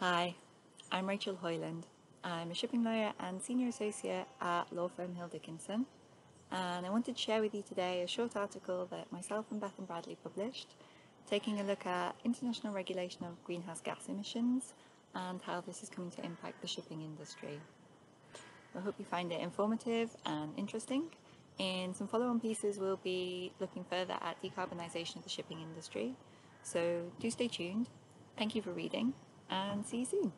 Hi, I'm Rachel Hoyland. I'm a shipping lawyer and senior associate at law firm Hill Dickinson and I wanted to share with you today a short article that myself and Beth and Bradley published taking a look at international regulation of greenhouse gas emissions and how this is coming to impact the shipping industry. I hope you find it informative and interesting. In some follow-on pieces we'll be looking further at decarbonisation of the shipping industry, so do stay tuned. Thank you for reading and see you soon.